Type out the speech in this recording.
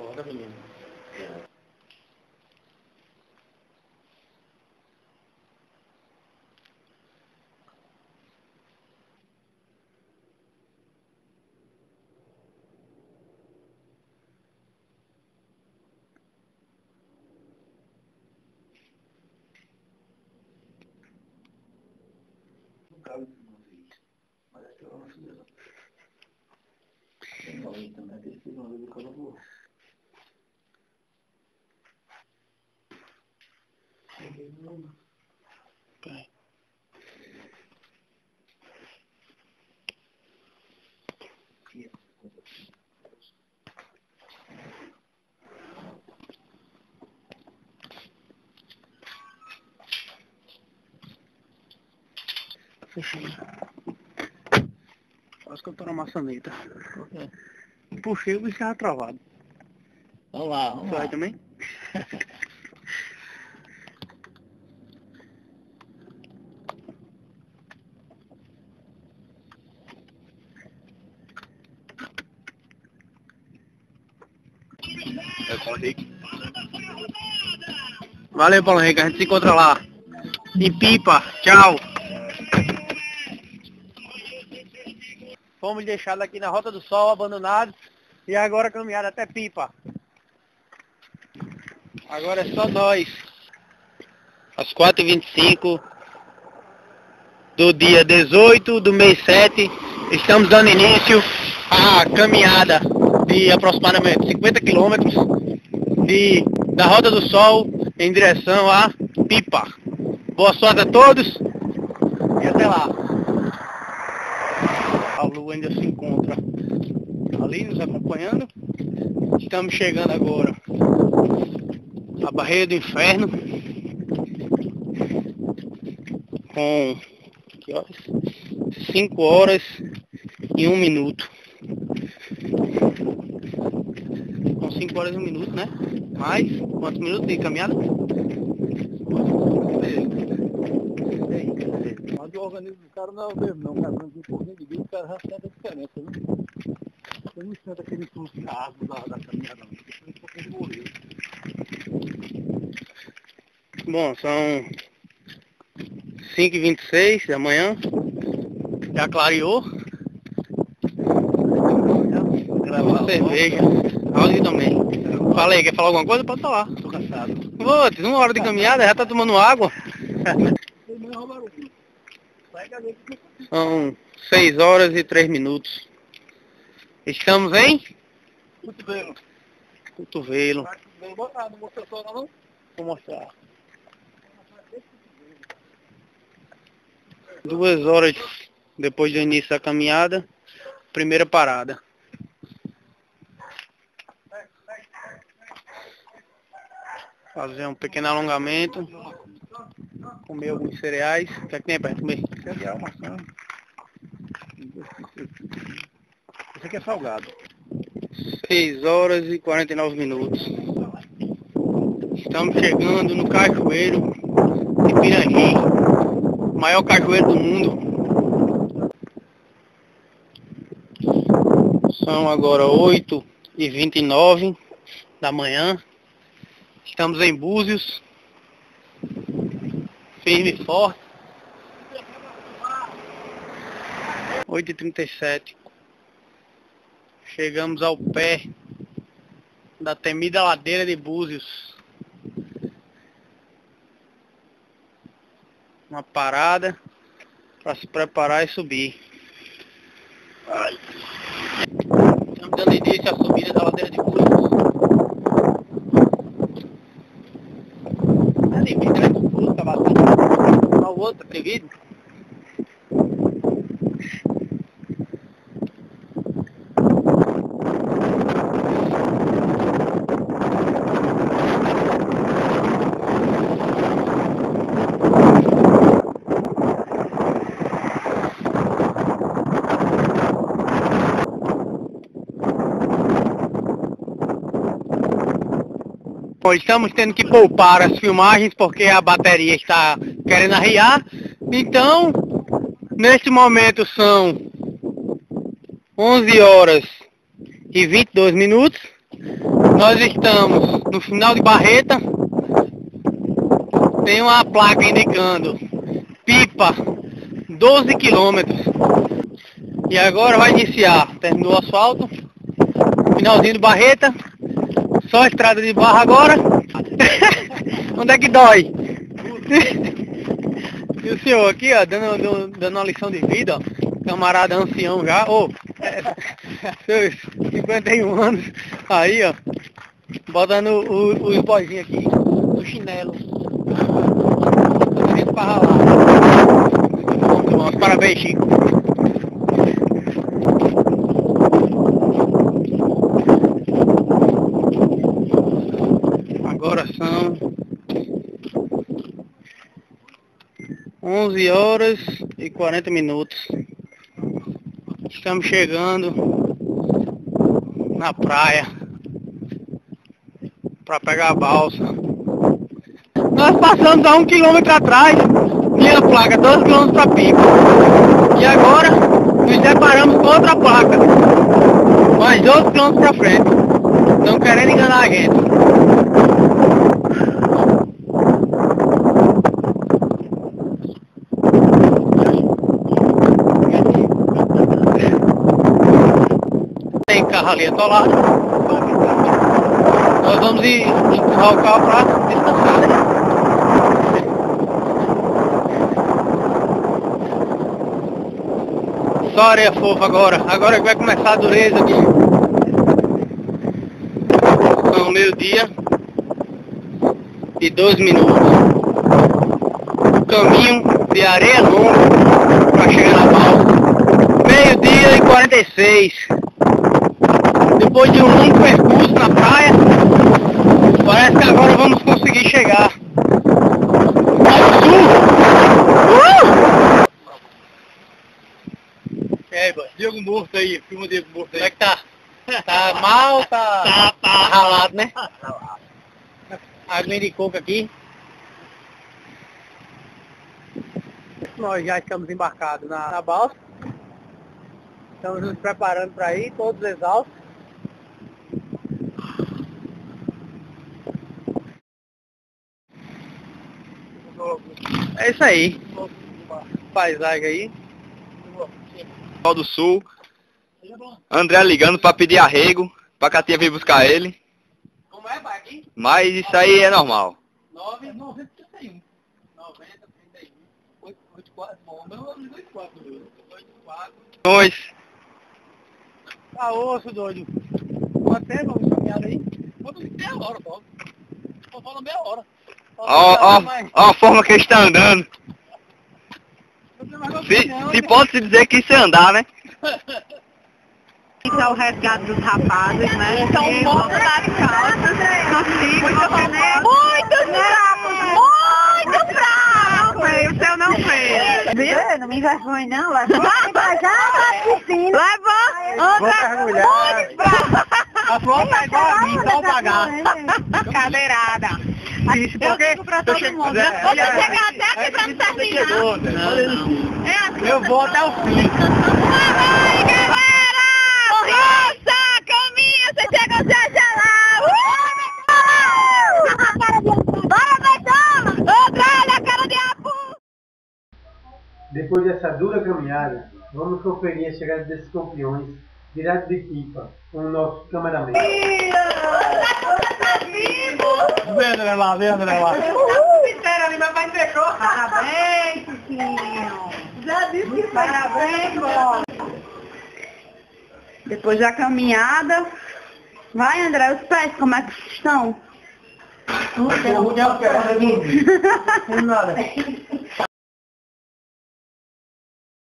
foda, menino. Mas acho que eu não sei. Tem alguém também, que eu não vou. Fechei. Quase que eu tô na maçaneta. Puxei o bicho tava travado. Vamos lá, vamos vai lá. também? Henrique. Valeu, Paulo Henrique. A gente se encontra lá. Em Pipa. Tchau. Fomos deixados aqui na Rota do Sol, abandonados. E agora caminhada até Pipa. Agora é só nós. Às 4h25 do dia 18 do mês 7, estamos dando início à caminhada de aproximadamente 50 quilômetros de, da Rota do Sol em direção a Pipa. Boa sorte a todos e até lá. A lua ainda se encontra ali nos acompanhando. Estamos chegando agora à Barreira do Inferno com horas? 5 horas e 1 minuto. Com 5 horas e 1 minuto, né? Mais quantos minutos de caminhada? Mas o organismo do cara não é o mesmo, não. Cara, um pouquinho de vida, o cara já sente a diferença, né? Você não sente aquele entusiasmo da, da caminhada, não. Você sente um pouquinho de morrer. Bom, são 5h26 da manhã. Já clareou. Gravar cerveja. Áudio também. Fala aí, quer falar alguma coisa? Pode falar. Tô cansado. Putz, uma hora de caminhada, já tá tomando água. São 6 horas e 3 minutos. Estamos em. Cotovelo. Só não? Vou mostrar. Duas horas depois do início da caminhada, primeira parada. Fazer um pequeno alongamento, comer alguns cereais. O que é que tem para comer? Cereal, maçã. Esse aqui é salgado. 6 horas e 49 minutos. Estamos chegando no cajueiro de Pirangi, o maior cajueiro do mundo. São agora 8 e 29 da manhã. Estamos em Búzios, firme e forte. 8 e 37 Chegamos ao pé da temida ladeira de Búzios. Uma parada para se preparar e subir. Estamos dando início à subida da ladeira de Búzios. Atrás do Búzios, tá batendo. Olha o outro, Estamos tendo que poupar as filmagens porque a bateria está querendo arriar. Então, neste momento são 11 horas e 22 minutos. Nós estamos no final de Barreta. Tem uma placa indicando Pipa 12 quilômetros. E agora vai iniciar. Terminou o asfalto. Finalzinho de Barreta. Só estrada de barra agora. Onde é que dói? e o senhor aqui, ó, dando, dando uma lição de vida, ó. Camarada ancião já. Ô, é, seus 51 anos. Aí, ó. Botando o, os boizinhos aqui no chinelo. Pra ralar. Muito bom, parabéns, Chico. Agora são 11 horas e 40 minutos. Estamos chegando na praia para pegar a balsa. Nós passamos a um quilômetro atrás, tinha placa 12 quilômetros para Pipa. E agora nos deparamos com outra placa, mais 12 quilômetros para frente. Não querendo enganar a gente. Tem carro ali atolado. Nós vamos ir empurrar o carro para descansar, né? Só areia fofa agora. Agora que vai começar a dureza aqui. São meio-dia e 12 minutos. Caminho de areia longa para chegar na balsa. Meio-dia e 46. Depois de um longo percurso na praia, parece que agora vamos conseguir chegar ao sul. Uh! Aí, boy? Diego morto aí, filma Diego morto Como é aí. que tá? Tá mal, tá, Tá, tá. ralado, né? Aguinha de coco aqui. Nós já estamos embarcados na, na balsa. Estamos nos preparando para ir, todos exaustos. É isso aí. Paisagem aí. Rio do Sul. André ligando pra pedir arrego, pra Catinha vir buscar ele. Como é? Aqui? Mas isso aí é normal. 9, 90, 31. 90, 31. 8, 8, 4, bom, meu 8, 4, 8, 4. Nós, Tá osso, doido. Quanto tempo vamos caminhar aí? Vamos meia hora. Só fala meia hora. Ó, ó, ó a forma que ele está andando. Se, se pode se dizer que isso é andar, né? Isso é o resgate dos rapazes, né? São mortos das calças. Muitos fracos, muito fracos. O seu não fez. Viu? Não me envergonhe não, levou pra já na piscina. Levou. Vou mergulhar. Muito fraco. A flor tá igual a mim, só pagar. Cadeirada. Eu porque... digo pra todo che- mundo, É, né? Vou é, chegar até aqui é pra não terminar. chegou, né? Não, não. É assim. Eu vou até o fim. Vai, galera! Força! Caminha! Você chega já já lá! Uh! Bora, Betão! Outra, olha a cara de apu! Depois dessa dura caminhada, vamos conferir a chegada desses campeões direto de pipa com o nosso cameraman. Vem, André lá, vem, André lá. Parabéns, Chiquinho! Já disse que Parabéns, bom! Depois da caminhada, vai André, os pés como é que estão? Não tem nada.